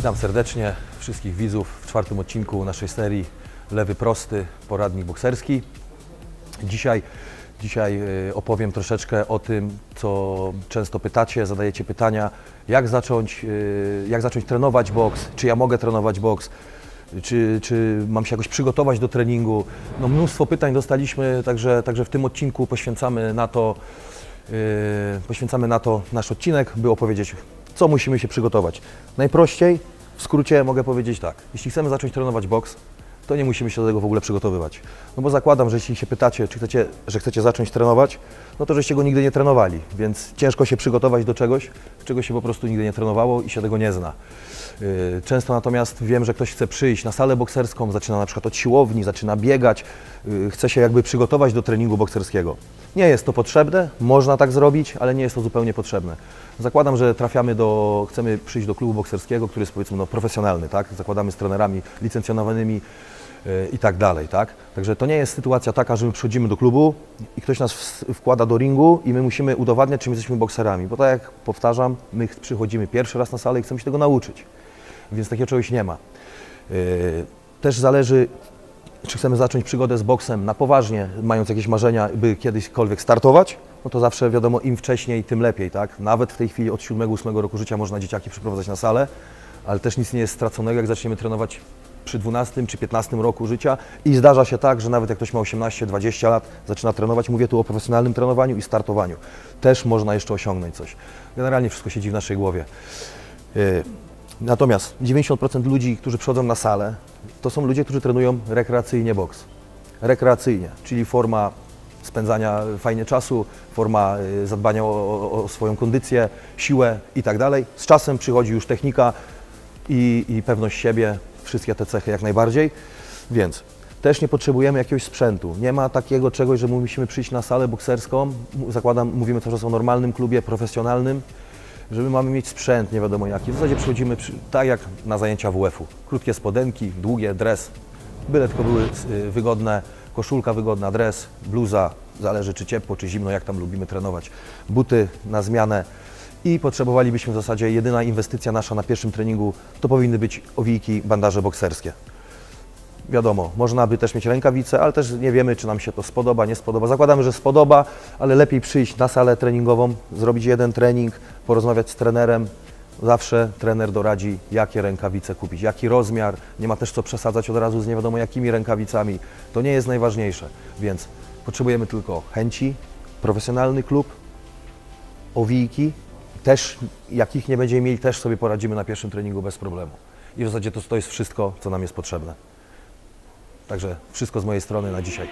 Witam serdecznie wszystkich widzów w czwartym odcinku naszej serii Lewy Prosty, poradnik bokserski. Dzisiaj, dzisiaj y, opowiem troszeczkę o tym, co często pytacie, zadajecie pytania, jak zacząć, y, jak zacząć trenować boks, czy ja mogę trenować boks, czy, czy mam się jakoś przygotować do treningu. No, mnóstwo pytań dostaliśmy, także, także w tym odcinku poświęcamy na to, yy, poświęcamy na to nasz odcinek, by opowiedzieć, co musimy się przygotować. Najprościej, w skrócie mogę powiedzieć tak, jeśli chcemy zacząć trenować boks, to nie musimy się do tego w ogóle przygotowywać. No bo zakładam, że jeśli się pytacie, czy chcecie, że chcecie zacząć trenować, no to żeście go nigdy nie trenowali, więc ciężko się przygotować do czegoś, czego się po prostu nigdy nie trenowało i się tego nie zna. Yy, Często natomiast wiem, że ktoś chce przyjść na salę bokserską, zaczyna na przykład od siłowni, zaczyna biegać, yy, chce się jakby przygotować do treningu bokserskiego. Nie jest to potrzebne, można tak zrobić, ale nie jest to zupełnie potrzebne. Zakładam, że trafiamy do, chcemy przyjść do klubu bokserskiego, który jest powiedzmy no, profesjonalny, tak? Zakładamy z trenerami licencjonowanymi i tak dalej, tak? Także to nie jest sytuacja taka, że my przychodzimy do klubu i ktoś nas wkłada do ringu i my musimy udowadniać, czy my jesteśmy bokserami, bo tak jak powtarzam, my ch- przychodzimy pierwszy raz na salę i chcemy się tego nauczyć, więc takiego czegoś nie ma. Yy, Też zależy, czy chcemy zacząć przygodę z boksem na poważnie, mając jakieś marzenia, by kiedyśkolwiek startować, no to zawsze wiadomo, im wcześniej, tym lepiej, tak? Nawet w tej chwili od 7-8 roku życia można dzieciaki przyprowadzać na salę, ale też nic nie jest straconego, jak zaczniemy trenować przy 12 czy 15 roku życia i zdarza się tak, że nawet jak ktoś ma 18-20 lat, zaczyna trenować, mówię tu o profesjonalnym trenowaniu i startowaniu, też można jeszcze osiągnąć coś. Generalnie wszystko siedzi w naszej głowie. Yy, Natomiast 90% ludzi, którzy przychodzą na salę, to są ludzie, którzy trenują rekreacyjnie boks. Rekreacyjnie, czyli forma spędzania fajnie czasu, forma y, zadbania o, o, o swoją kondycję, siłę i tak dalej. Z czasem przychodzi już technika i, i pewność siebie, wszystkie te cechy jak najbardziej. Więc też nie potrzebujemy jakiegoś sprzętu. Nie ma takiego czegoś, że musimy przyjść na salę bokserską. Zakładam, mówimy czas o normalnym klubie, profesjonalnym, że my mamy mieć sprzęt, nie wiadomo jaki. W zasadzie przychodzimy przy, tak jak na zajęcia WF-u. Krótkie spodenki, długie, dres, byle tylko były y, wygodne, koszulka wygodna, dres, bluza, zależy czy ciepło, czy zimno, jak tam lubimy trenować, buty na zmianę i potrzebowalibyśmy w zasadzie jedyna inwestycja nasza na pierwszym treningu to powinny być owijki, bandaże bokserskie. Wiadomo, można by też mieć rękawice, ale też nie wiemy, czy nam się to spodoba, nie spodoba. Zakładamy, że spodoba, ale lepiej przyjść na salę treningową, zrobić jeden trening, porozmawiać z trenerem. Zawsze trener doradzi, jakie rękawice kupić, jaki rozmiar. Nie ma też co przesadzać od razu z nie wiadomo jakimi rękawicami. To nie jest najważniejsze, więc potrzebujemy tylko chęci, profesjonalny klub, owijki. Też, jak ich nie będziemy mieli, też sobie poradzimy na pierwszym treningu bez problemu. I w zasadzie to, to jest wszystko, co nam jest potrzebne. Także wszystko z mojej strony na dzisiaj.